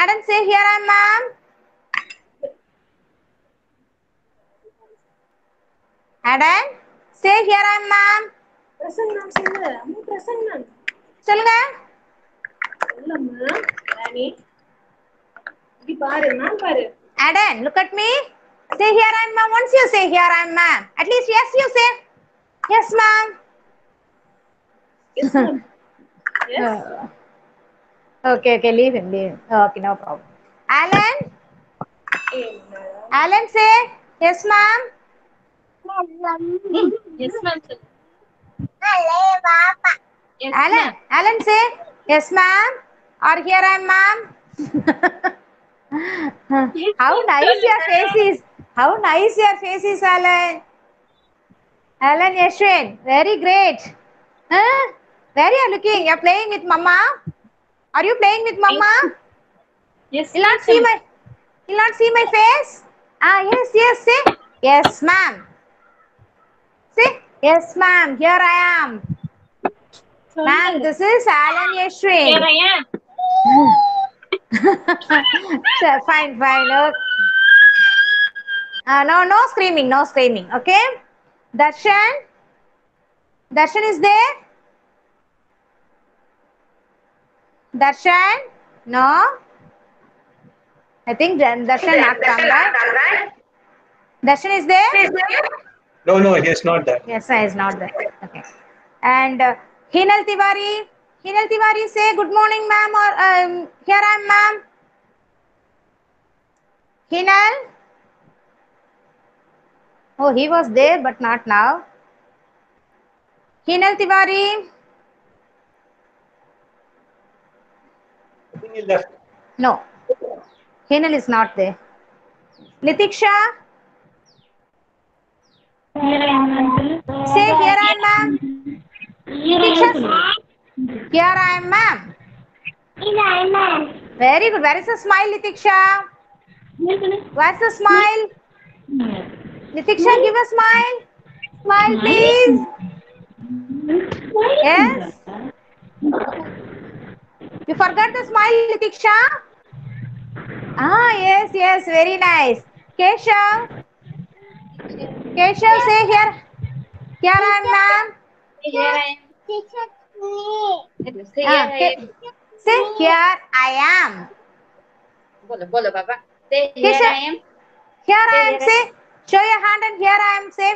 Adam, say here I am, ma'am. Adam, say here I am, ma'am. Present ma'am சொல்லு அம்மா present ma'am சொல்லுங்க சொல்லம்மா ராணி இப்படி பாரு மேம் பாரு Adam, look at me. Say here I am, ma'am. Once you say here I am, ma'am. At least yes, you say. Yes, ma'am. Yes ma'am yes Okay, okay, leave him, leave him. Okay, no problem. Alan? Alan, say, yes, ma'am. Yes, ma'am. Yes, Alan, Alan, say, yes, ma'am. Or here I am, ma'am. How nice your face is. How nice your face is, Alan. Alan Yashwin, very great. Huh? Where are you looking? You're playing with mama? Are you playing with Mama? Yes. You not see my, you not see my face? Ah, yes, yes, see? Yes, ma'am. See? Yes, ma'am. Here I am. Ma'am, this is Alan Yeshwin. Here I am. so, fine, fine. Okay. Uh, no, no screaming, no screaming. Okay? Darshan? Darshan is there? Darshan. No. I think Dan- Darshan not come, right? Darshan is there. No, no, he is not there. Yes, I is not there. Okay. And uh, Hinal Tiwari. Hinal Tiwari say good morning, ma'am, or um, here I am, ma'am. Hinal. Oh, he was there, but not now. Hinal Tiwari. I left. No. Hinal is not there. Litiksha. Say here I am, ma'am. Litiksha. Here I am, ma'am. Very good. Where is the smile, Litiksha? Where's the smile? Litiksha, give a smile. Smile, please. Yes. You forgot the smile, Diksha? Ah, yes, yes, very nice. Kesha, Keshav, say here. Here I am, ma'am. Ah, here I am. Say here I am. Bolo, bolo, Baba. Say here Keshav. I am. Here I am, say. Show your hand and here I am, say.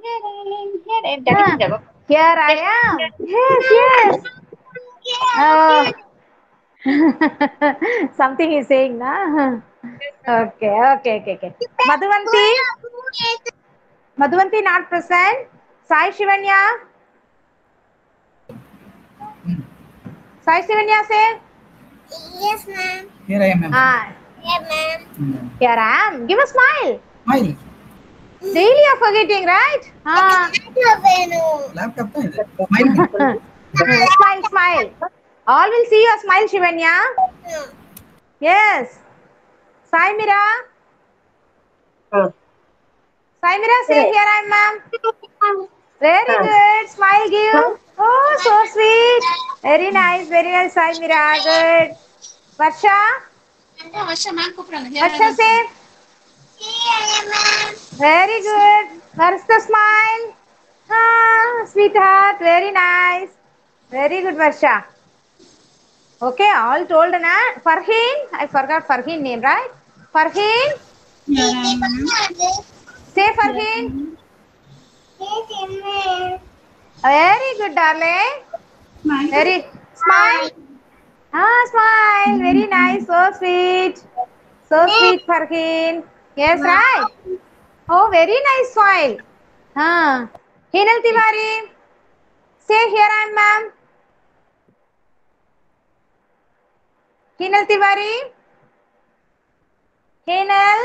Here I am. Here I am. Ah, here I am. Yes, yes. Oh. something he's saying na? Okay okay okay okay. Madhuvanti? Madhuvanti not present? Sai shivanya? Sai shivanya say? Yes ma'am. Here i am ma'am. Ah. Yeah ma'am. Hmm. Here i am. Give a smile. Smile. Daily you are forgetting right? Ah. laptop laptop smile smile. All will see your smile, Shivanya. Yes. Sai Mira. Sai Mira, say here I am, ma'am. Very good. Smile, give. Oh, so sweet. Very nice, very nice, Sai Mira. Good. Varsha. Varsha, say. Very good. Where's the smile? Ah, sweetheart. Very nice. Very good, Varsha. Okay, all told na. Farheen. I forgot Farheen name, right? Farheen. Say Farheen. Very good, darling. Very smile. Ah, smile. Very nice. So sweet. So sweet, Farheen. Yes, right. Oh, very nice smile. Ah. Hinal Tiwari. Say here I am, ma'am. Hinal Tiwari. Hinal.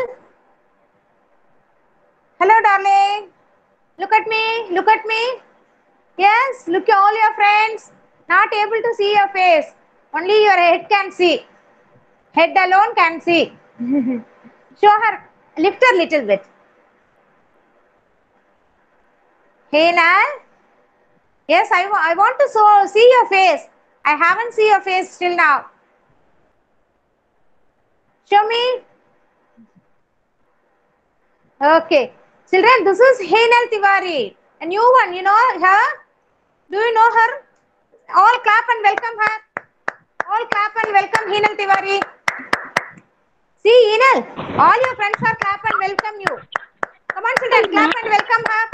Hello, darling. Look at me. Look at me. Yes, look at all your friends. Not able to see your face. Only your head can see. Head alone can see. Show her. Lift her little bit. Hey, Nal. Yes, I, wa- I want to so, see your face. I haven't seen your face till now. Show me. Okay. Children, this is Heenal Tiwari. A new one. You know her? Do you know her? All clap and welcome her. All clap and welcome Heenal Tiwari. See, Heenal, all your friends are clap and welcome you. Come on, children, clap and welcome her.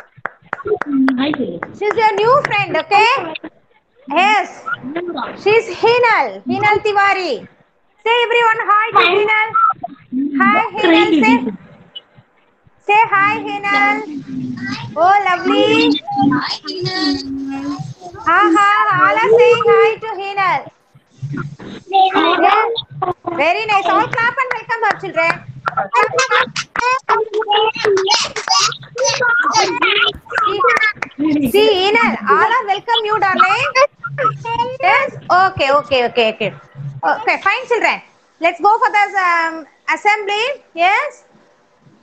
Hi, She's your new friend, okay? Yes. She's Heenal. Heenal Tiwari. Say everyone hi to Heenal. Hi, Heenal. Say, say hi, Heenal. Oh, lovely. Ha ha. All are saying hi to. Yeah. Very nice. All clap and welcome her children. See, Inal, Ala, welcome you, darling. Yes? Okay, okay, okay, okay. Okay, fine, children. Let's go for the um, assembly. Yes?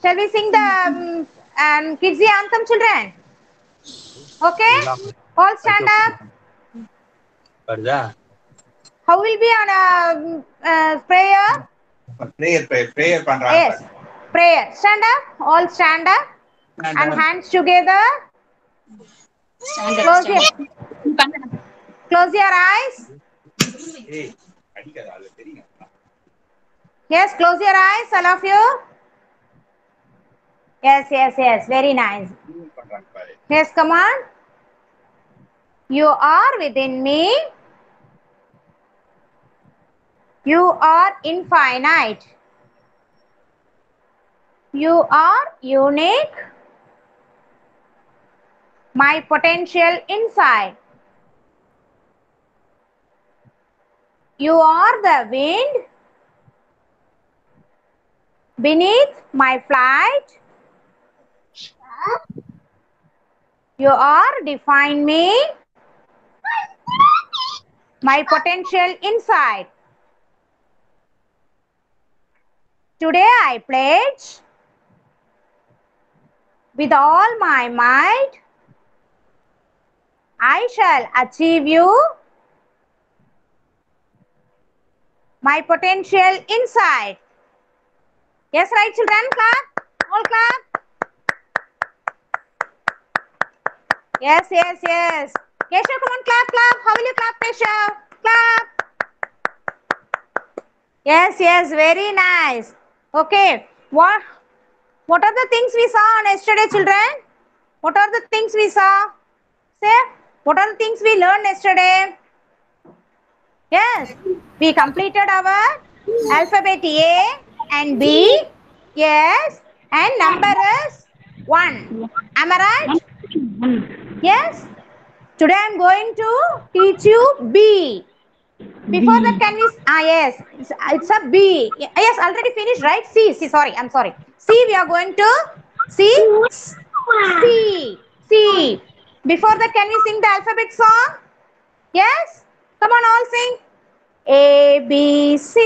Shall we sing the um, um, anthem, children? Okay? All stand up. How will be on a um, uh, prayer? Prayer, prayer, prayer. Yes, prayer. Stand up. All stand up. Stand and up. hands together. Stand up, Close, stand your. Close your eyes. Yes, close your eyes, all of you. Yes, yes, yes. Very nice. Yes, come on. You are within me. You are infinite. You are unique. My potential inside. You are the wind beneath my flight. You are define me. My potential inside. Today I pledge with all my might. I shall achieve you. My potential inside. Yes, right, children? Clap. All clap. Yes, yes, yes. Keshav, come on, clap, clap. How will you clap, Keshav? Clap. Yes, yes, very nice. Okay. What what are the things we saw on yesterday, children? What are the things we saw? Say, what are the things we learned yesterday? Yes, we completed our alphabet A and B. Yes, and number is 1. Am I right? Yes. Today I am going to teach you B. Before that, can we? Ah, yes, it's, it's a B. Yes, already finished, right? C. C. Sorry, I'm sorry. C. We are going to C. C. C. Before that, can we sing the alphabet song? Yes. Come on, all sing. A B C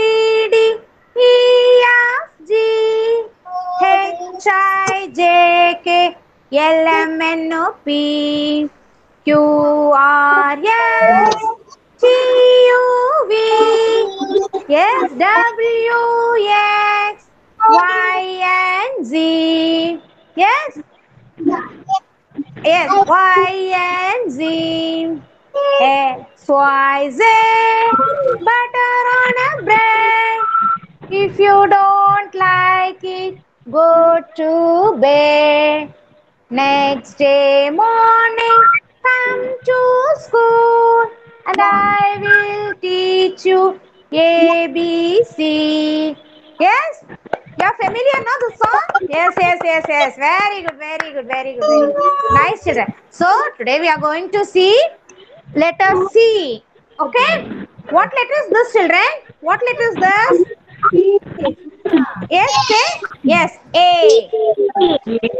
D E F G H I J K L M N O P Q R S T U V S W X Y and Z. Yes? Yes, Y and Z. X, Y, Z. Butter on a bread. If you don't like it, go to bed. Next day morning, come to school and I will teach you A, B, C. Yes? You're familiar now the song? Yes, yes, yes, yes. Very good, very good, very good, very good. Nice children. So today we are going to see letter C. Okay? What letter is this children? What letter is this? Yes? Yes, A.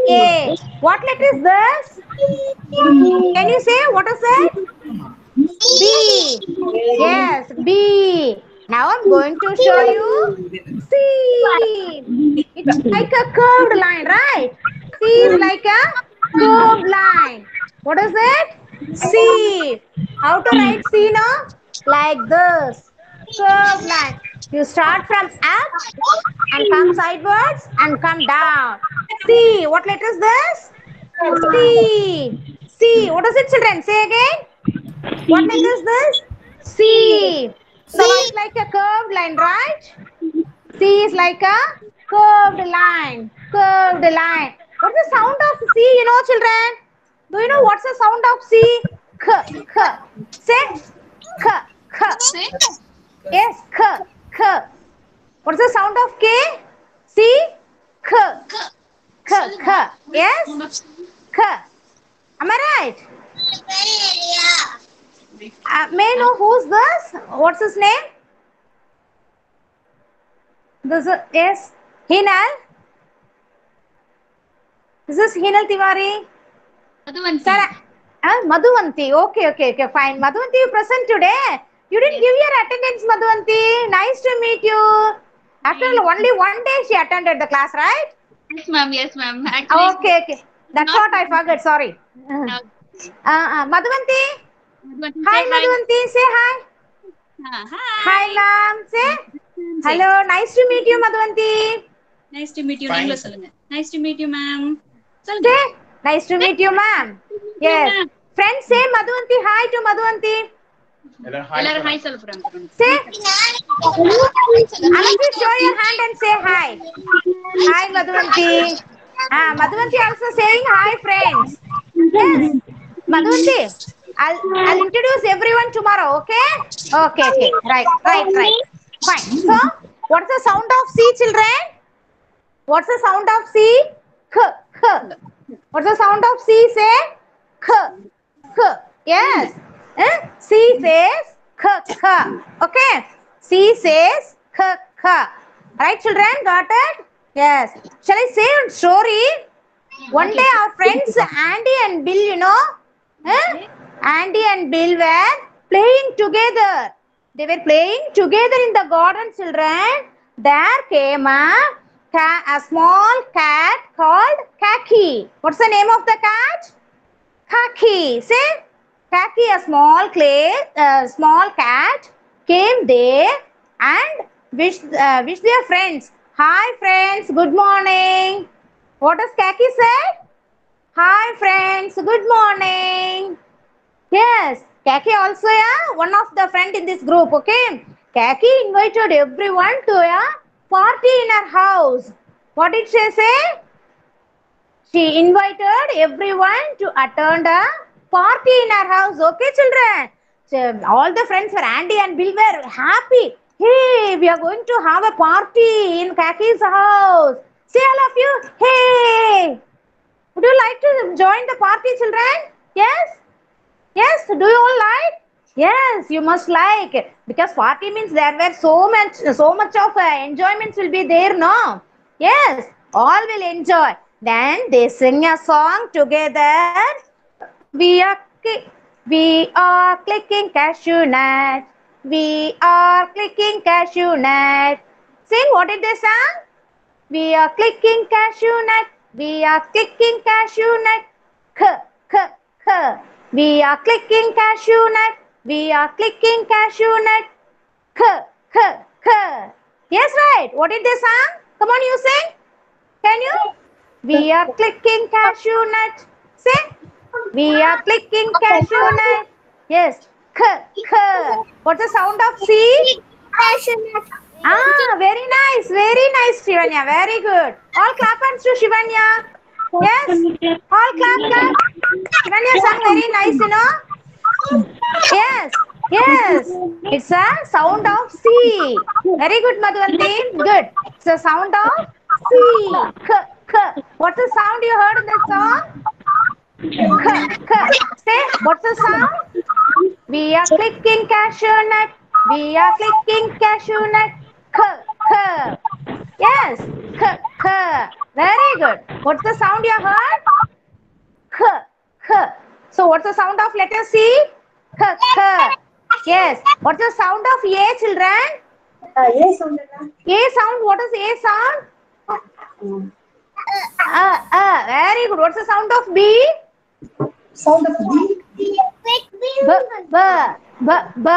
A. What letter is this? Can you say what is it? B. Yes, B. Now I'm going to show you C. It's like a curved line, right? C is like a curved line. What is it? C. How to write C now? Like this. Curved line. You start from up and come sideways and come down. C. What letter is this? C. C. What is it, children? Say again. What letter is this? C. So it's like a curved line, right? C is like a curved line. Curved line. What's the sound of C, you know, children? Do you know what's the sound of C? K, K. Say K, K. Yes, K, K. What's the sound of K? C? K, K, K. Yes? K. Am I right? Uh, may I know who's this? What's his name? This is, yes, Hinal. This is Hinal Tiwari. Madhuvanti. Sir, uh, Madhuvanti. Okay, okay, okay, fine. Madhuvanti, you present today. You didn't give your attendance, Madhuvanti. Nice to meet you. After only one day she attended the class, right? Yes, ma'am. Yes, ma'am. Actually, Okay, okay. That's what I forgot. Sorry. Uh, now, uh, Madhuvanti. Madhuvanti, Hi, say Madhuvanti. Say hi. Ah, Hi, ma'am. Say hello. Nice to meet you, Madhuvanti. Nice to meet you Fine. நீங்களும் சொல்லுங்க nice to meet you ma'am Say nice to meet you, ma'am. Yes. Friends, say Madhuvanti. Hi to Madhuvanti. எல்லாரும் hi எல்லாரும் சொல்லுங்க. Hi சொல்ல போறாங்க Say. Ananthi, show your hand and say hi. Hi, Madhuvanti. Ah, Madhuvanti also saying hi, friends. Yes. Madhuvanti, I'll, I'll introduce everyone tomorrow, okay? Okay, okay. Right, right, right. Fine. So, what's the sound of C, children? What's the sound of C? K, K. What's the sound of C? Say K, K. Yes. Eh? C says K, K. Okay. C says K, K. Right, children? Got it? Yes. Shall I say a story? One day our friends Andy and Bill, you know, eh? Andy and Bill were playing together. They were playing together in the garden, children. There came a, a small cat called Kaki. What's the name of the cat? Kaki. Say, Kaki, a small clay, uh, small cat, came there and wished, uh, wished their friends. Hi, friends. Good morning. What does Kaki say? Hi, friends. Good morning. Yes, Kaki also yeah, one of the friend in this group. Okay, Kaki invited everyone to a party in her house. What did she say? She invited everyone to attend a party in her house. Okay, children. So, all the friends were Andy and Bill were happy. Hey, we are going to have a party in Kaki's house. Say all of you, hey. Would you like to join the party, children? Yes? Yes, do you all like? Yes, you must like it because party means there were so much, so much of uh, enjoyments will be there, no? Yes, all will enjoy. Then they sing a song together. We are, we are clicking cashew nut. We are clicking cashew nut. Sing, what did they sing? We are clicking cashew nut. We are clicking cashew nut. K, k, k. We are clicking cashew nut. We are clicking cashew nut. K, k, k. Yes, right. What did they sing? Come on, you sing. Can you? We are clicking cashew nut. Say. We are clicking cashew nut. Yes. K, k. What's the sound of C? Cashew nut. Ah, very nice, very nice, Shivanya. Very good. All clap hands to Shivanya. Yes. All clap, clap. Shivanya sang very nice, you know. Yes. Yes. It's a sound of C. Very good, Madhuvanti. Good. It's a sound of C. K, k. What's the sound you heard in that song? K, k. Say, what's the sound? We are clicking cashew nut. We are clicking cashew nut. K, k. Yes, k, k. Very good. What's the sound you heard? K, k. So what's the sound of letter C? K, k. Yes. What's the sound of A, children? A sound. What is A sound? Uh, uh, very good. What's the sound of B? Sound of B. B, b, b, b,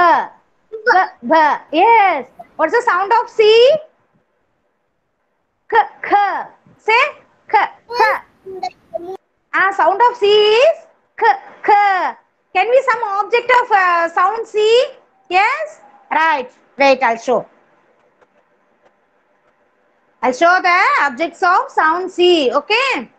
b, b. Yes. What's the sound of C? K, k. Say k, k. Ah, sound of C is k, k. Can we some object of uh, sound C? Yes? Right. Wait, I'll show. I'll show the objects of sound C. Okay?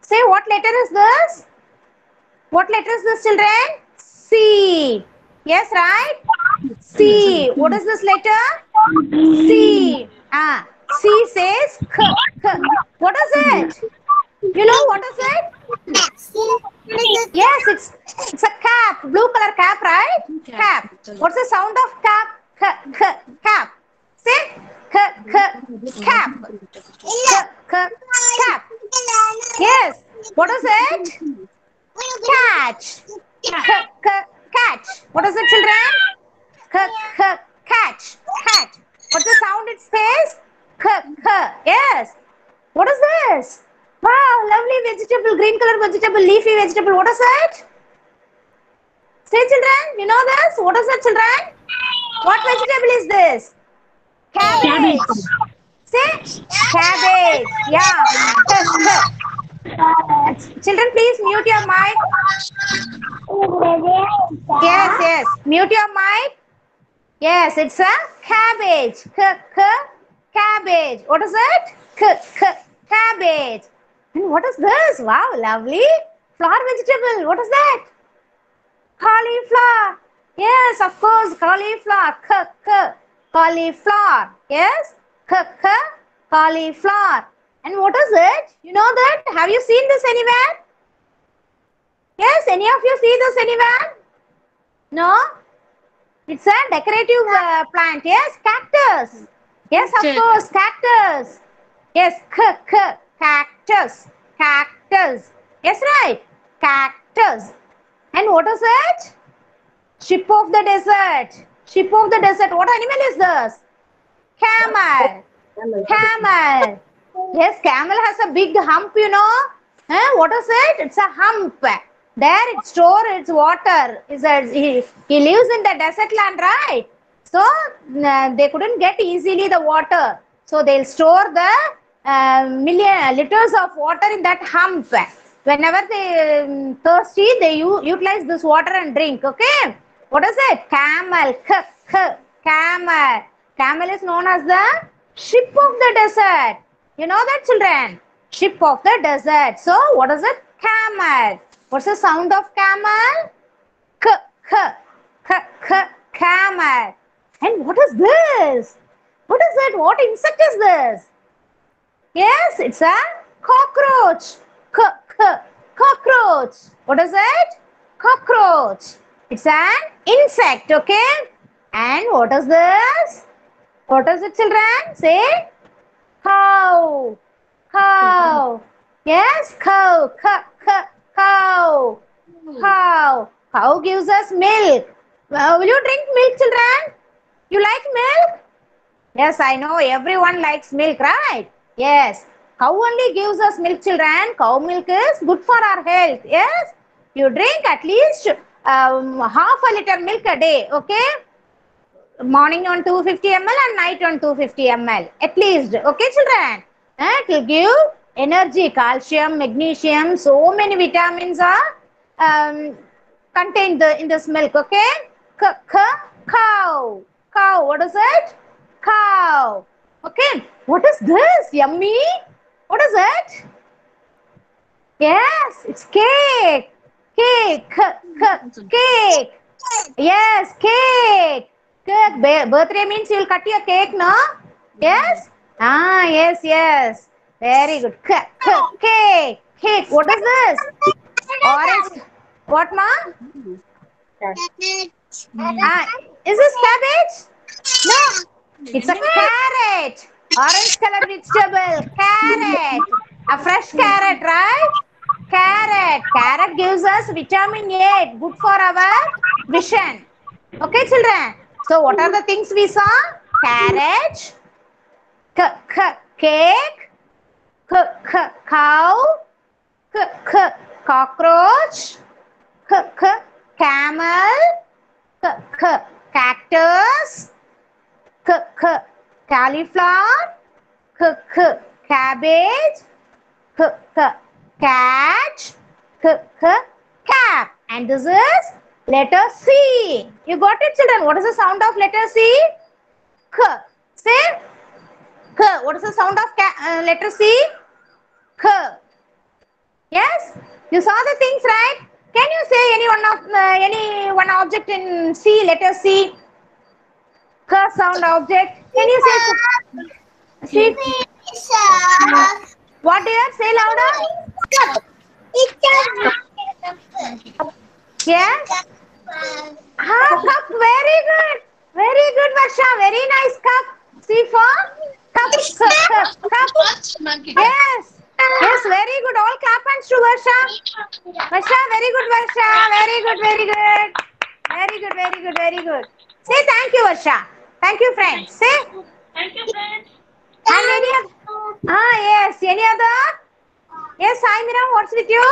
Say what letter is this? What letter is this, children? C. Yes, right? C. What is this letter? C. Ah, C says k, k. What is it? You know what is it? Yes, it's it's a cap, blue color cap, right? Cap. What's the sound of cap? K, k, cap. Say k, k, cap. K, k, cap. Yes. What is it? Catch. K, k, catch. What is it, children? K, k, catch. Catch. What's the sound it says? K, k. Yes. What is this? Wow, lovely vegetable, green color vegetable, leafy vegetable. What is it? Say, children, you know this? What is it, children? What vegetable is this? Cabbage. Say, cabbage. Yeah. Children, please mute your mic. Yes, yes. Mute your mic. Yes, it's a cabbage. K, k, cabbage. What is it? K, k, cabbage. And what is this? Wow, lovely. Flower vegetable. What is that? Cauliflower. Yes, of course, cauliflower. K, k, cauliflower. Yes, k, k, cauliflower. And what is it? You know that? Have you seen this anywhere? Yes, any of you see this anywhere? No? It's a decorative uh, plant. Yes, cactus. Yes, of course, cactus. Yes, k, k, cactus. Cactus. Yes, right. Cactus. And what is it? Ship of the desert. Ship of the desert. What animal is this? Camel. Camel. Yes, camel has a big hump, you know. What is it? It's a hump. There it store its water. Is he, he lives in the desert land, right? So uh, they couldn't get easily the water. So they'll store the uh, million liters of water in that hump. Whenever they um, thirsty, they utilize this water and drink. Okay. What is it? Camel. K, k, camel. Camel is known as the ship of the desert. You know that, children? Ship of the desert. So, what is it? Camel. What's the sound of camel? K, k, k, k, camel. And what is this? What is it? What insect is this? Yes, it's a cockroach. K, k, cockroach. What is it? Cockroach. It's an insect, okay? And what is this? What is it, children? Say cow. Cow. Yes, cow. K, cow. Cow. Cow gives us milk. Uh, will you drink milk, children? You like milk? Yes, I know everyone likes milk, right? Yes. Cow only gives us milk, children. Cow milk is good for our health. Yes. You drink at least um, half a liter milk a day, okay? Morning on 250 ml and night on 250 ml. At least, okay, children? Eh, it will give energy, calcium, magnesium, so many vitamins are um, contained the, in this milk, okay? K, k, cow. Cow, what is it? Cow. Okay, what is this? Yummy. What is it? Yes, it's cake. Cake. Cake. Yes, cake. Cake. Birthday means you'll cut your cake, no? Yes? Ah, yes, yes. Very good. K, cake. Cake. What is this? Orange. What, ma? Ah, is this cabbage? No. It's a carrot. Orange color vegetable. Carrot. A fresh carrot, right? Carrot. Carrot gives us vitamin A. Good for our vision. Okay, children. So, what are the things we saw? Carrot, c- c- cake, k, k, cow, k, k, cockroach, k, k, camel, k, k, cactus, k, k, cauliflower, k, k, cabbage, k, k, cat, k, k, cap. And this is letter C. You got it, children? What is the sound of letter C? K. Say K. What is the sound of uh, letter C? K. Yes? You saw the things, right? Can you say any one of uh, any one object in C, letter C? K sound object. Can you say? See? What dear? Say louder. Yes? Ah, cup. Very good. Very good, Varsha. Very nice cup. See for? Cup. Cup. Cup. Yes. Yes, very good. All clap hands to Varsha. Varsha, very good, Varsha. Very good, very good. Very good, very good, very good. Say thank you, Varsha. Thank you, friends. Say. Thank you, friends. And any other? Ah, yes. Any other? Yes, Sai Mira, what's with you?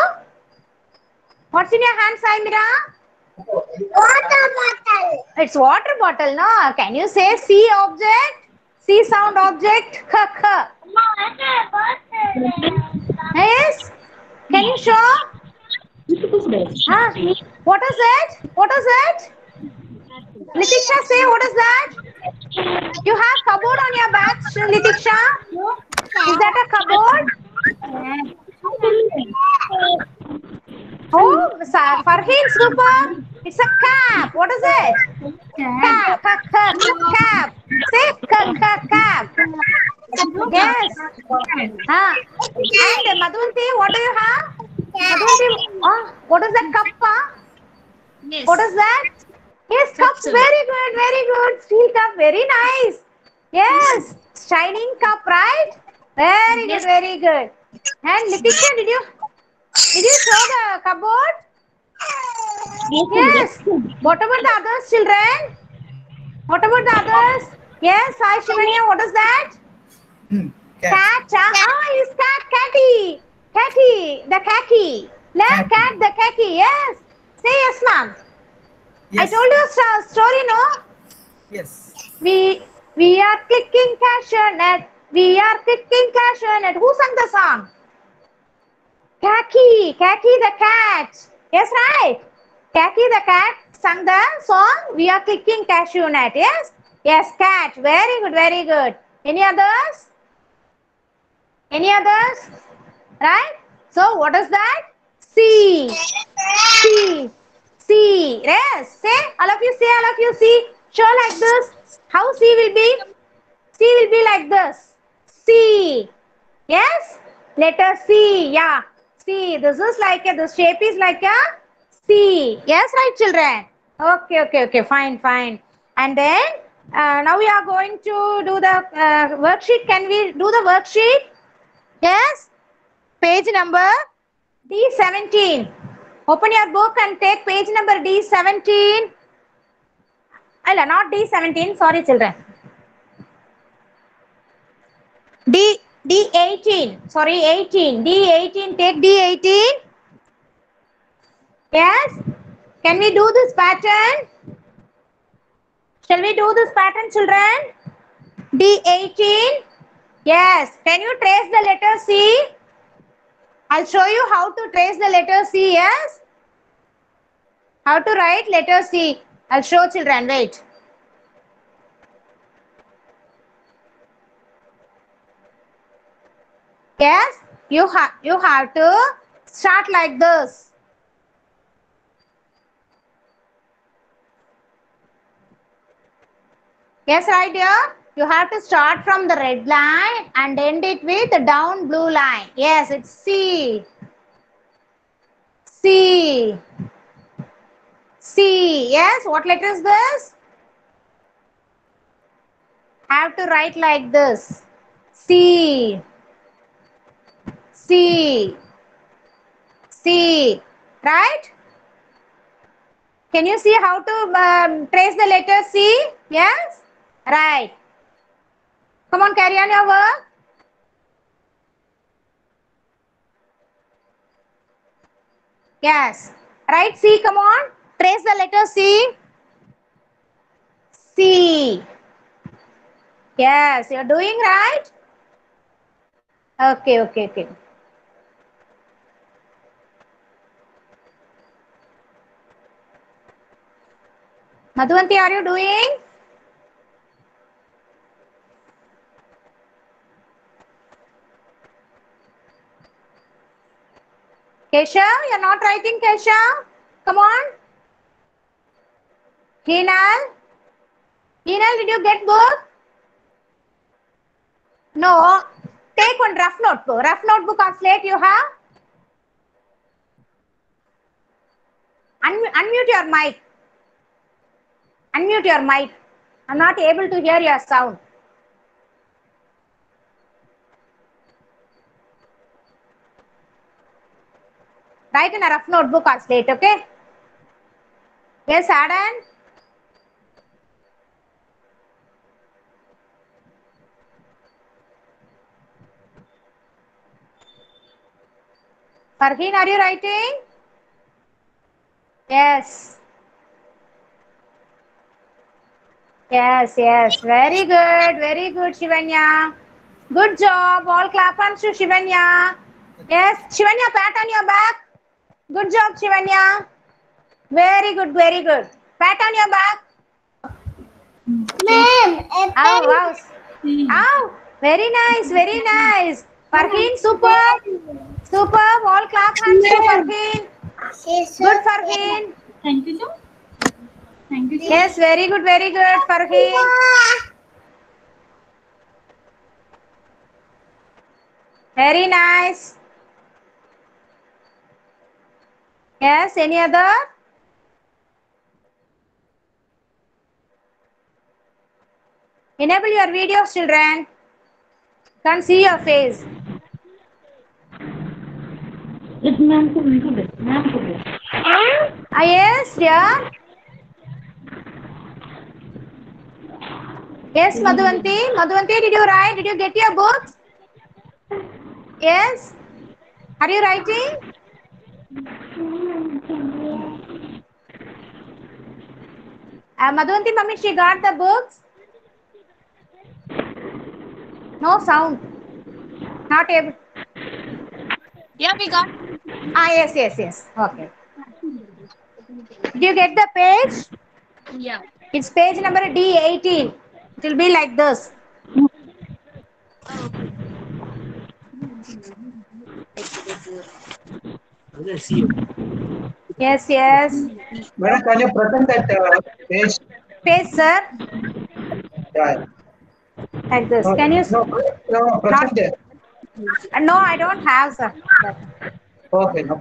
What's in your hand, Sai Mira? It's water bottle, no? Can you say C object? C sound object? K, K. Yes? Can you show? Huh? What is it? What is it? Litiksha, say what is that? You have cupboard on your back, Litiksha? Is that a cupboard? Oh, Farheen, super. It's a cap. What is it? Cap, cap, cap, cap. Say cap, cap, cap. Yes. Ah. And Madhunti, what do you have? Madhunti, oh, what is that cup? ah? Yes. What is that? Yes, cups. Very good, very good. Steel cup, very nice. Yes, shining cup, right? Very good, very good. And Letitia, did you did you show the cupboard? Yes. What about the others, children? What about the others? Yes, Sai Shivanya, what is that? Cat. ah, Ah, is cat, catty. Catty, the Kaki. Left cat, the Kaki. Yes. Say yes, ma'am. I told you a story, no? Yes. We we are clicking cashew nut. We are clicking cashew nut. Who sang the song? Kaki, Kaki the cat. Yes, right. Kaki the cat sang the song. We are clicking cashew nut. Yes, yes, cat. Very good, very good. Any others? Any others? Right. So what is that? C. C. C. Yes. Say all of you. Say all of you. See. Show like this. How C will be? C will be like this. C. Yes. Letter C. Yeah. C. This is like a. This shape is like a Yes, right, children. Okay. Okay. Okay. Fine. Fine. And then uh, now we are going to do the uh, worksheet. Can we do the worksheet? Yes. Page number D17. Open your book and take page number D17. Alla, not D17. Sorry, children. D D18. Sorry, 18. D18. Take D18. Yes. Can we do this pattern? Shall we do this pattern, children? D18. Yes. Can you trace the letter C? I'll show you how to trace the letter C, yes? How to write letter C. I'll show children, wait. Yes, you have you have to start like this. Yes, right here. You have to start from the red line and end it with the down blue line. Yes, it's C. C. C. Yes, what letter is this? Have to write like this. C. C. C. Right? Can you see how to um, trace the letter C? Yes? Right. Come on, carry on your work. Yes. Right, C, come on. Trace the letter C. C. Yes, you're doing right. Okay, okay, okay. Madhuvanti, are you doing? Keshav, you're not writing Keshav? Come on. Hinal? Hinal, did you get book? No. Take one rough notebook. Rough notebook or slate you have? Un- unmute your mic. Unmute your mic. I'm not able to hear your sound. Write in a rough notebook or slate, okay? Yes, Adam? Farheen, are you writing? Yes. Yes, yes. Very good. Very good, Shivanya. Good job. All clap hands to Shivanya. Yes, Shivanya, pat on your back. Good job, Shivanya. Very good, very good. Pat on your back. Ma'am, Ow, wow. Ow. Very nice, very nice. Farheen, super. Super. All clap hands to Farheen. Good, Farheen. Thank you, sir. Thank you, sir. Yes, very good, very good, Farheen. Very nice. Yes, any other? Enable your video, children. Can see your face. Yes, ma'am. Ma'am. Ah, yes, Yeah. Yes, Madhuvanti. Madhuvanti, did you write? Did you get your books? Yes. Are you writing? Uh, Madhuvanti, mummy, she got the books. No sound. Not able. Yeah, we got. Ah, yes, yes, yes. Okay. Did you get the page? Yeah. It's page number D18. It will be like this. Yes, yes. Madam, can you present that uh, page? Page, sir. Yeah. Like this. No, Can you? No, no, no, present it. Uh, No, I don't have, sir. Okay, no.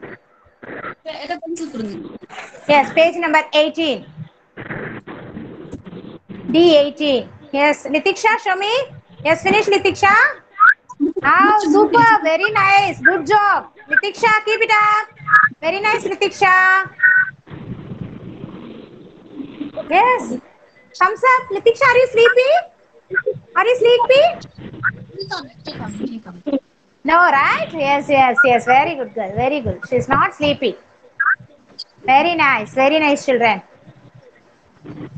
Yes, page number 18. D18. Yes, Nitiksha, show me. Yes, finish, Nitiksha. Ah, super. Very nice. Good job. Nitiksha, keep it up. Very nice, Nitiksha. Yes. Thumbs up. Nitiksha, are you sleepy? Are you sleepy? No, right? Yes, yes, yes. Very good girl. Very good. She's not sleepy. Very nice. Very nice, children.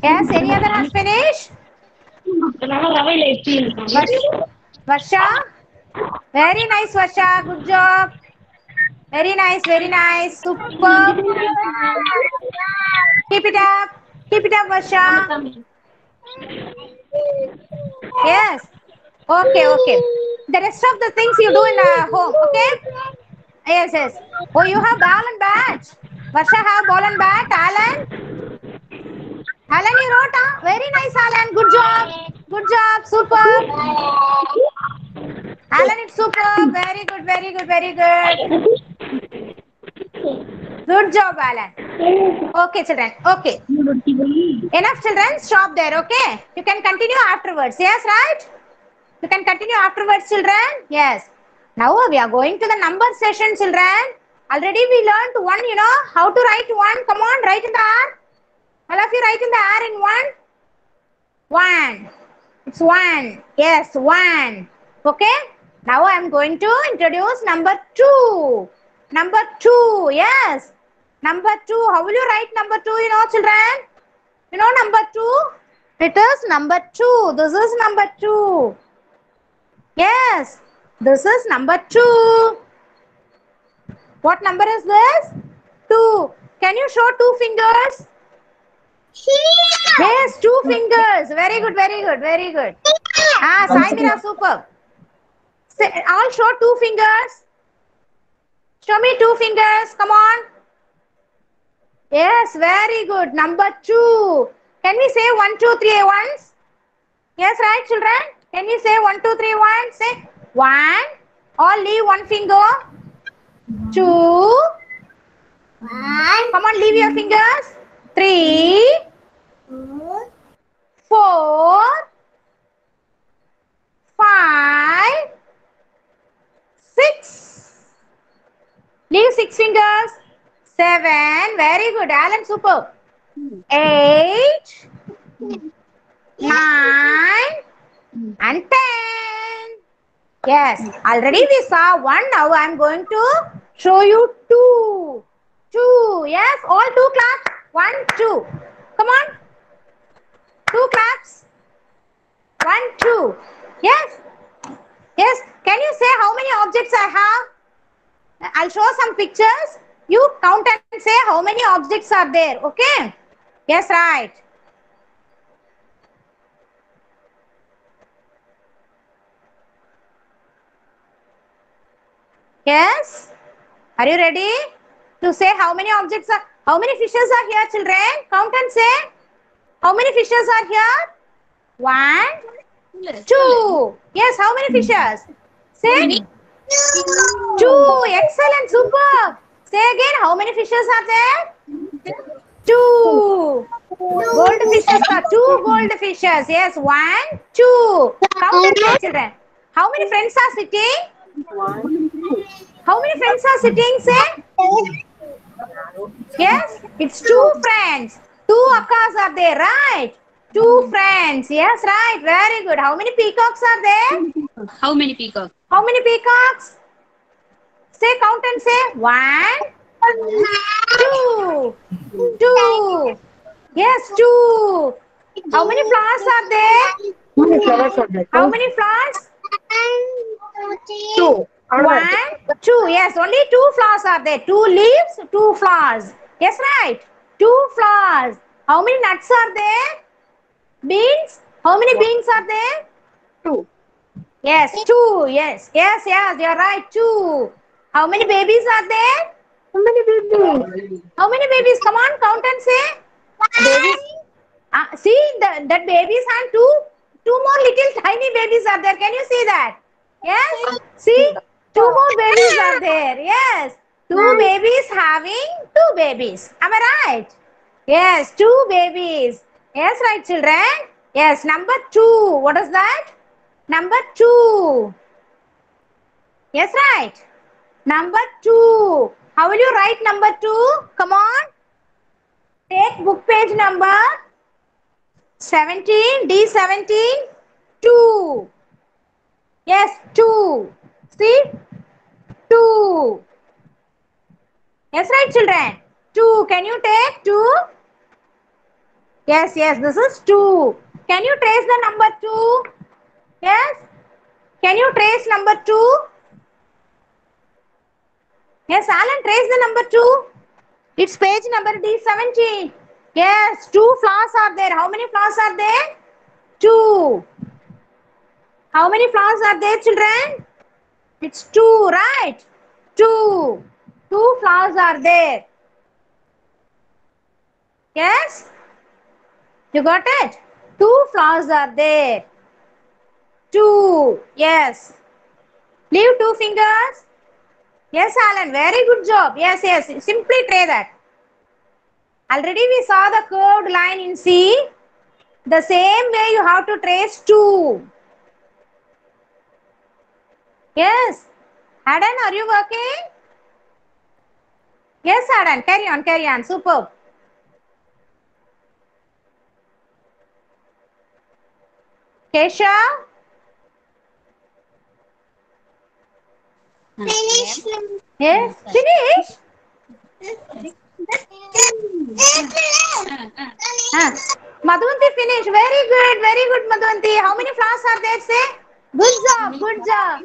Yes, any other has finished? Varsha? Very nice, Varsha. Good job. Very nice, very nice. Super. Keep it up. Keep it up, Varsha. Yes. Okay, okay. The rest of the things you do in the home, okay? Yes, yes. Oh, you have ball and bat. Varsha have ball and bat. Alan? Alan, you wrote, huh? Very nice, Alan. Good job. Good job. Super. Alan, it's super. Very good, very good, very good. Good job, Alan. Okay, children. Okay. Enough, children. Stop there, okay? You can continue afterwards. Yes, right? You can continue afterwards, children. Yes. Now we are going to the number session, children. Already we learned one, you know, how to write one. Come on, write in the air. All of you write in the air in one. One. It's one. Yes, one. Okay. Now I am going to introduce number two. Number two. Yes. Number two. How will you write number two? You know, children? You know number two? It is number two. This is number two. Yes. This is number two. What number is this? Two. Can you show two fingers? Yes, two fingers. Very good, very good, very good. Ah, Saimira, super. Say, all show two fingers. Show me two fingers. Come on. Yes, very good. Number two. Can we say one, two, three once? Yes, right, children? Can we say one, two, three, one? Say one. All leave one finger. Two. One. Come on, leave your fingers. Three. Four. Five. Six. Leave six fingers. Seven. Very good. Alan, super. Eight. Nine. And ten. Yes. Already we saw one. Now I am going to show you two. Two. Yes. All two claps. One, two. Come on. Two claps. One, two. Yes. Yes. Can you say how many objects I have? I'll show some pictures. You count and say how many objects are there. Okay. Yes, right. Yes. Are you ready to say how many objects are, how many fishes are here, children? Count and say. How many fishes are here? One, two. Yes, how many fishes? Say two. Excellent, super. Say again, how many fishes are there? Two. Gold fishes are two gold fishes. Yes, one, two. Count and say, children. How many friends are sitting? One. How many friends are sitting? Say. Yes, it's two friends. Two akkas are there, right? Two friends. Yes, right. Very good. How many peacocks are there? How many peacocks? How many peacocks? Say, count and say. One, two, two. Yes, two. How many flowers are there? How many flowers? Two. One, two. Yes, only two flowers are there. Two leaves, two flowers. Yes, right. Two flowers. How many nuts are there? Beans. How many beans are there? Two. Yes, two. Yes, yes, yes. You're right. Two. How many babies are there? How many babies? How many babies? Come on, count and say. Babies. Ah, see the, that babies and two, two more little tiny babies are there. Can you see that? Yes. See, two more babies are there. Yes, two babies having two babies. Am I right? Yes, two babies. Yes, right, children. Yes, number two. What is that? Number two. Yes, right. Number two. How will you write number two? Come on. Take book page number 17, D17, 2. Yes, 2. See? 2. Yes, right, children? 2. Can you take 2? Yes, yes, this is 2. Can you trace the number 2? Yes? Can you trace number 2? Yes, Alan, trace the number 2. It's page number D70. Yes, two flowers are there. How many flowers are there? Two. How many flowers are there, children? It's two, right? Two. Two flowers are there. Yes? You got it? Two flowers are there. Two. Yes. Leave two fingers. Yes, Alan. Very good job. Yes, yes. Simply try that. Already we saw the curved line in C. The same way you have to trace two. Yes. Adan, are you working? Yes, Adan. Carry on, carry on. Superb. Kesha? Finish. Yes, finish. Madhunti finish. Very good, very good, Madhunti. How many flowers are there? Say, good job, good job.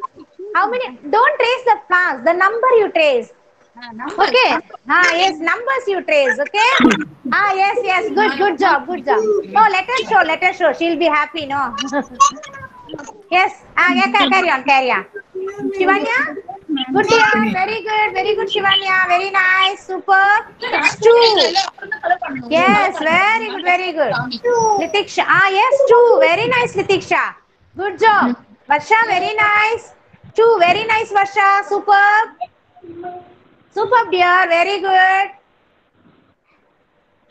How many? Don't trace the flowers. The number you trace. Okay. Ah, yes, numbers you trace. Okay. Ah, yes, yes. Good, good job, good job. No, let her show, let her show. She'll be happy. No. yes. Ah, yeah. Carry on, carry on. Shivanya. Good dear. Very good, very good, Shivanya. Very nice. Super. Two. Yes, very good, very good. Litiksha. Ah, yes, two. Very nice, Litiksha. Good job. Varsha, very nice. Two. Very nice, Varsha. Superb. Superb, dear. Very good.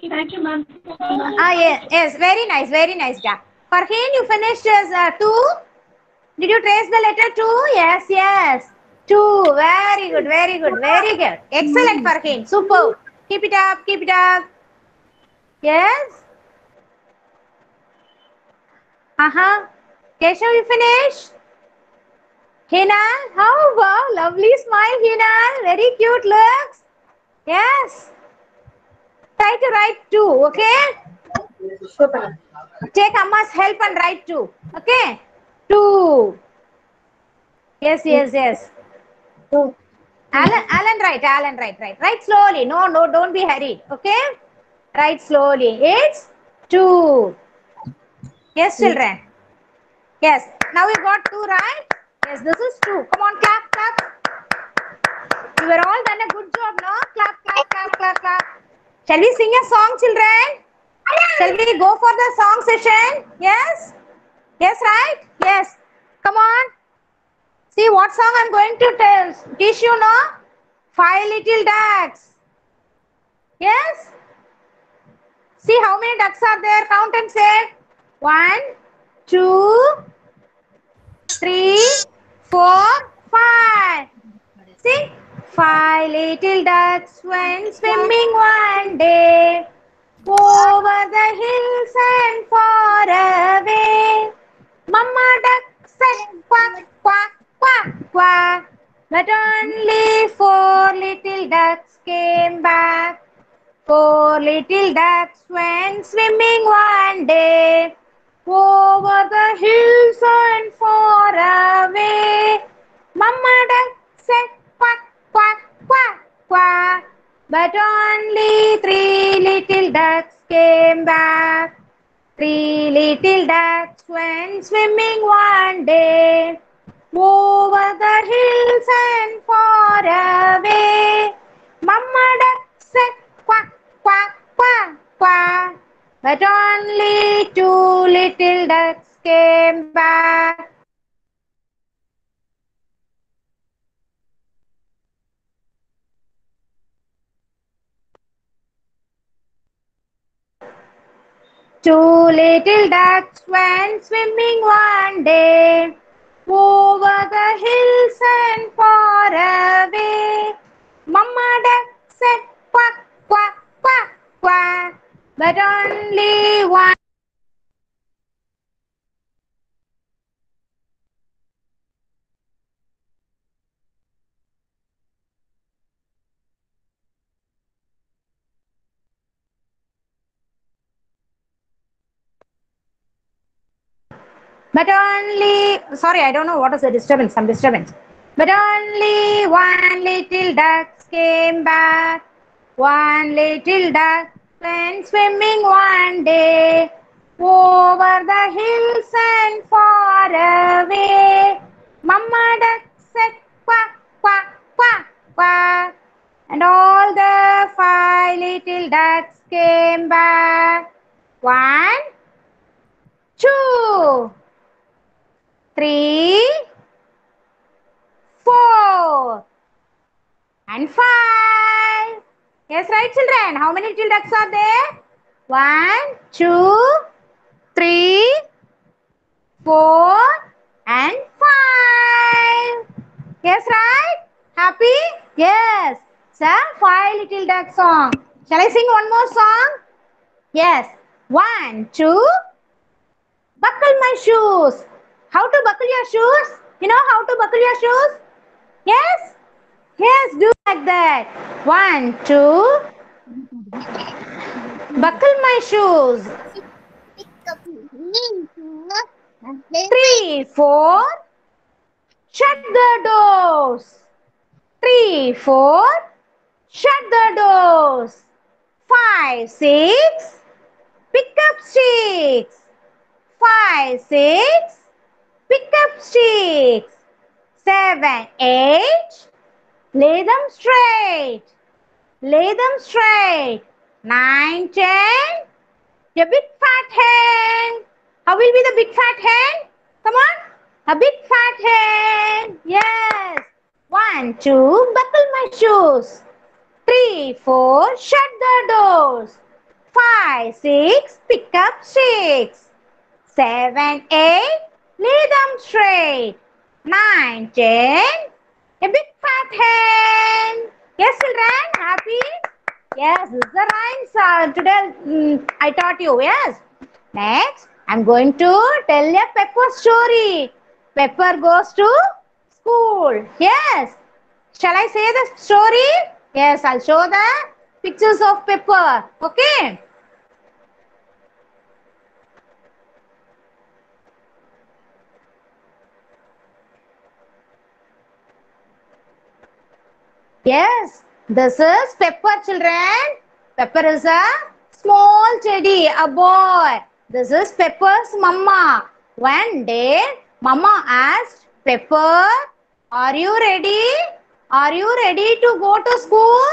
Thank you, ma'am. Ah, yes, yes. Very nice, very nice, dear. Farheen, you finished as uh, two. Did you trace the letter two? Yes, yes. Two. Very good, very good, very good. Excellent, Farheen. Super. Keep it up, keep it up. Yes. Uh-huh. Keshav, you finished? Hinal, how wow, lovely smile, Hinal. Very cute looks. Yes. Try to write two, okay? Take Amma's help and write two. Okay? Two. Yes, yes, yes. Hmm. Alan, Alan, write, Alan, write, write. Write slowly. No, no, don't be hurried. Okay? Write slowly. It's two. Yes, children. Yes. Now we got two, right? Yes, this is two. Come on, clap, clap. You were all done a good job, no? Clap, clap, clap, clap, clap. Shall we sing a song, children? Shall we go for the song session? Yes? Yes, right? Yes. Come on. See what song I'm going to tell, teach you, no? Five little ducks. Yes? See how many ducks are there? Count and say. One, two, three, four, five. See? Five little ducks went swimming one day over the hills and far away. Mama duck said quack, quack, quack. But only four little ducks came back. Four little ducks went swimming one day over the hills and far away. Mama duck said quack, quack, quack, quack. But only three little ducks came back. Three little ducks went swimming one day over the hills and far away. Mama duck said quack, quack, quack, quack. But only two little ducks came back. Two little ducks went swimming one day over the hills and far away. Mama duck said quack, quack, quack, quack, but only one. But only, sorry, I don't know what is the disturbance, some disturbance. But only one little duck came back. One little duck went swimming one day over the hills and far away. Mama duck said quack, quack, quack, quack. And all the five little ducks came back. One, two, three, four, and five. Yes, right, children. How many little ducks are there? One, two, three, four, and five. Yes, right? Happy? Yes. A five little duck song. Shall I sing one more song? Yes. One, two. Buckle my shoes. How to buckle your shoes? You know how to buckle your shoes? Yes? Yes, do like that. One, two. Buckle my shoes. Three, four. Shut the doors. Three, four. Shut the doors. Five, six. Pick up sticks. Five, six. Pick up sticks. Seven, eight. Lay them straight. Lay them straight. Nine, ten. A big fat hand. How will be the big fat hand? Come on. A big fat hand. Yes. One, two. Buckle my shoes. Three, four. Shut the doors. Five, six. Pick up sticks. Seven, eight. Lay them straight. Nine, ten. A big fat hen. Yes, children. Happy? Yes, this is the rhymes uh, today mm, I taught you. Yes. Next, I'm going to tell a Pepper story. Pepper goes to school. Yes. Shall I say the story? Yes, I'll show the pictures of Pepper. Okay. Yes, this is Pepper children. Pepper is a small teddy, a boy. This is Pepper's mama. One day, mama asked Pepper, are you ready? Are you ready to go to school?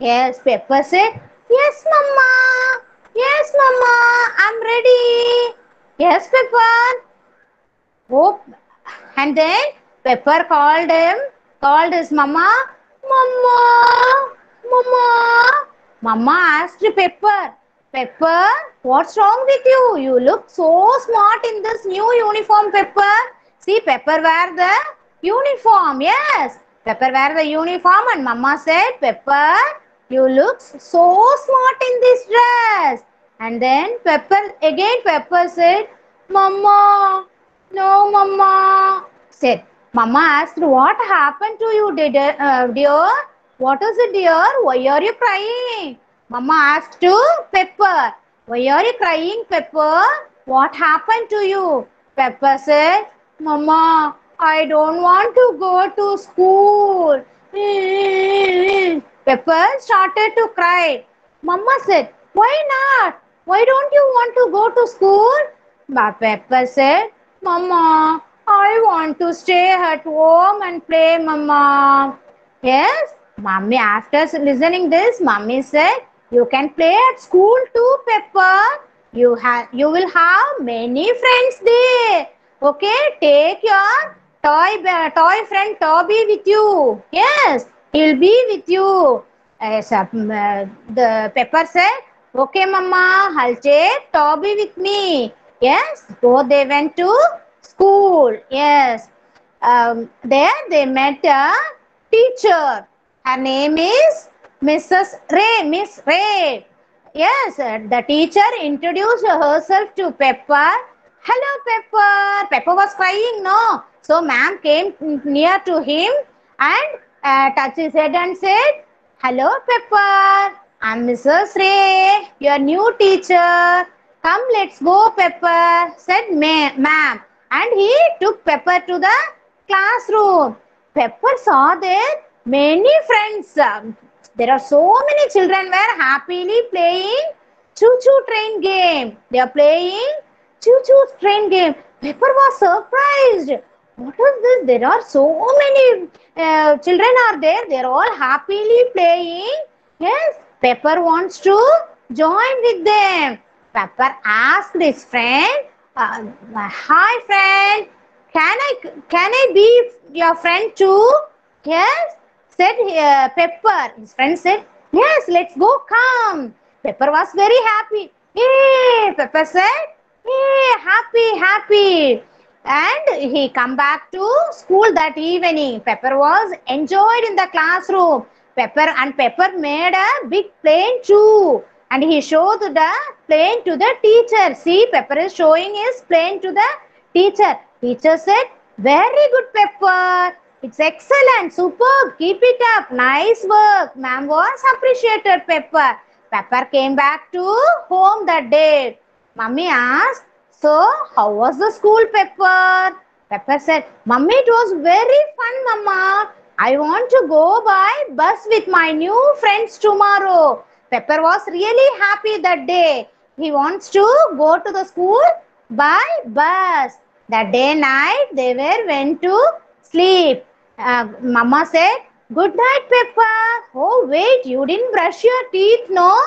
Yes, Pepper said, yes, mama. Yes, mama, I'm ready. Yes, Pepper. Oh, and then Pepper called him, called his mama, Mama, Mama. Mama asked Pepper, Pepper, what's wrong with you? You look so smart in this new uniform, Pepper. See, Pepper wear the uniform. Yes, Pepper wear the uniform and Mama said, Pepper, you look so smart in this dress. And then Pepper, again Pepper said, Mama, no, Mama. Said, Mama asked, what happened to you, dear? Uh, dear? What is it, dear? Why are you crying? Mama asked to Pepper, why are you crying, Pepper? What happened to you? Pepper said, Mama, I don't want to go to school. Pepper started to cry. Mama said, why not? Why don't you want to go to school? But Pepper said, Mama, I want to stay at home and play, Mama. Yes, Mommy, after listening this, Mommy said, you can play at school too, Pepper. You have, you will have many friends there. Okay, take your toy, toy friend Toby with you. Yes, he'll be with you. Yes, uh, the Pepper said, okay, Mama, I'll take Toby with me. Yes, so they went to school. Yes, um, there they met a teacher. Her name is Mrs. Ray, Miss Ray. Yes, uh, the teacher introduced herself to Pepper. Hello, Pepper. Pepper was crying, no? So, ma'am came near to him and uh, touched his head and said, Hello, Pepper. I'm Mrs. Ray, your new teacher. Come, let's go, Pepper, said ma'am. And he took Pepper to the classroom. Pepper saw there many friends. Um, there are so many children were happily playing choo-choo train game. They are playing choo-choo train game. Pepper was surprised. What is this? There are so many uh, children are there. They are all happily playing. Yes, Pepper wants to join with them. Pepper asked his friend, uh, "Hi, friend. Can I can I be your friend too?" Yes, said uh, Pepper. His friend said, Yes, let's go, come. Pepper was very happy. Hey, Pepper said, Hey, happy, happy. And he come back to school that evening. Pepper was enjoyed in the classroom. Pepper and Pepper made a big plane too. And he showed the plane to the teacher. See, Pepper is showing his plane to the teacher. Teacher said, Very good, Pepper. It's excellent, superb, keep it up, nice work. Ma'am was appreciated, Pepper. Pepper came back to home that day. Mummy asked, So, how was the school, Pepper? Pepper said, Mummy, it was very fun, Mama. I want to go by bus with my new friends tomorrow. Pepper was really happy that day. He wants to go to the school by bus. That day night, they were went to sleep. Uh, Mama said, Good night, Pepper. Oh, wait, you didn't brush your teeth, no?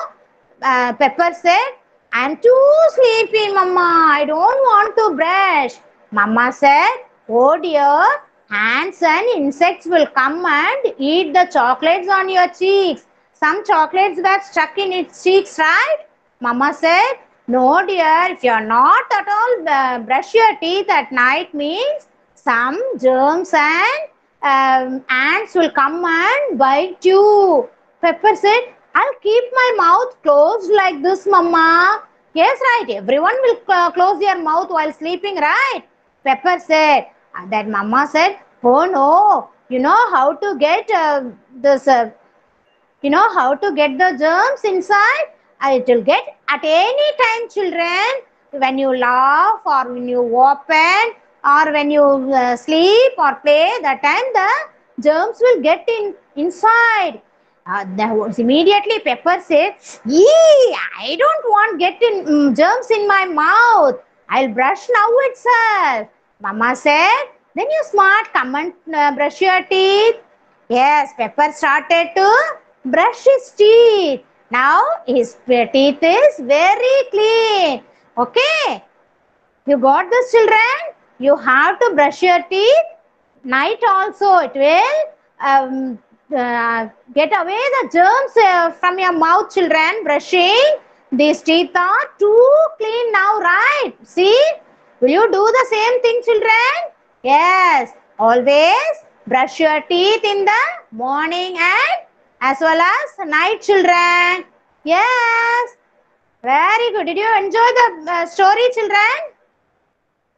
Uh, Pepper said, I'm too sleepy, Mama. I don't want to brush. Mama said, Oh dear, ants and insects will come and eat the chocolates on your cheeks. Some chocolates were stuck in its cheeks, right? Mama said, No, dear, if you're not at all uh, brush your teeth at night means some germs and um, ants will come and bite you. Pepper said, I'll keep my mouth closed like this, Mama. Yes, right. Everyone will cl- close their mouth while sleeping, right? Pepper said, uh, that Mama said, Oh no, you know how to get uh, this, uh, you know how to get the germs inside? Uh, it will get at any time, children. When you laugh or when you open or when you uh, sleep or play, that time the germs will get in inside. Uh, was immediately Pepper said, Yee, I don't want get in mm, germs in my mouth. I'll brush now itself. Mama said, then you smart, come and uh, brush your teeth. Yes, Pepper started to brush his teeth. Now his teeth is very clean. Okay. You got this, children? You have to brush your teeth. Night also, it will um, uh, get away the germs uh, from your mouth, children. Brushing. These teeth are too clean now, right? See? Will you do the same thing, children? Yes. Always brush your teeth in the morning and as well as night, children. Yes. Very good. Did you enjoy the uh, story, children?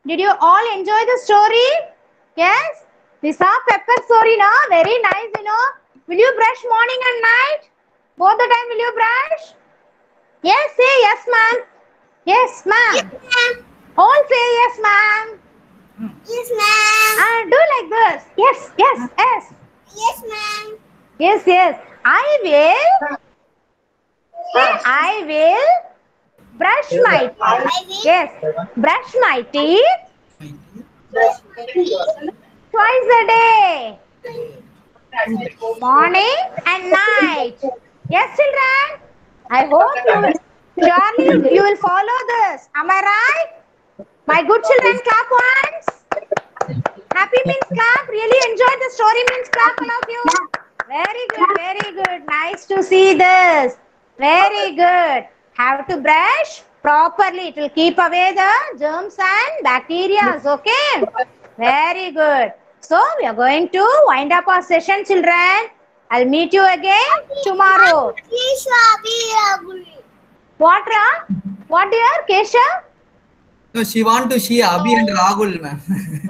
Did you all enjoy the story? Yes. We saw Pepper story now. Very nice, you know. Will you brush morning and night? Both the time will you brush? Yes, say yes, ma'am. Yes, ma'am. All say yes, ma'am. Yes, ma'am. And do like this. Yes, yes, yes. Yes, ma'am. Yes, yes. I will. Say, I will brush my I will Yes. Brush my teeth brush my teeth twice a day. Morning and night. Yes, children. I hope you will, surely you will follow this. Am I right? My good children, clap once. Happy means clap. Really enjoy the story means clap, all of you. Very good, very good. Nice to see this. Very good. Have to brush properly. It will keep away the germs and bacteria. Okay. Very good. So we are going to wind up our session, children. I'll meet you again tomorrow. What, Ra? What dear? Kesha? No, she want to see Abhi and Rahul, ma'am.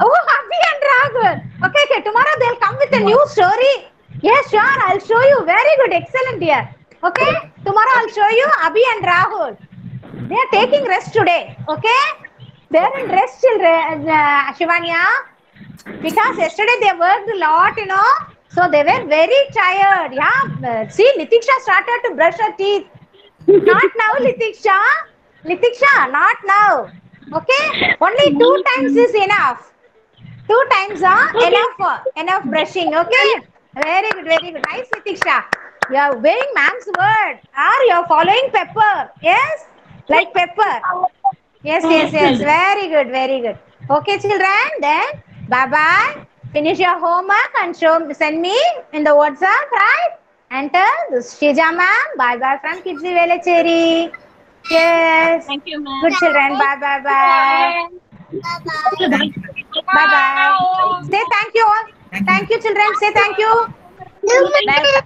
Oh, Abhi and Raghu. Okay, okay. Tomorrow they'll come with a new story. Yes, sure. I'll show you. Very good. Excellent, dear. Okay. Tomorrow I'll show you Abhi and Rahul. They are taking rest today. Okay. They're in rest, children, uh, Shivanya. Because yesterday they worked a lot, you know. So they were very tired. Yeah. Uh, See, Litiksha started to brush her teeth. Not now, Litiksha. Litiksha, not now. Okay. Only two times is enough. Two times are enough. uh, Enough brushing. Okay. Very good. Very good. Nice, Litiksha. You are obeying ma'am's word. Or you are following Pepper. Yes. Like Pepper. Yes, yes, yes. Very good, very good. Okay, children. Then bye bye. Finish your homework and show send me in the WhatsApp, right? Enter this Shija ma'am. Bye bye from Kidzee Velachery. Yes. Thank you, ma'am. Good children. Bye bye bye. Bye-bye. Bye bye. Say thank you all. Thank you, children. Say thank you. Bye.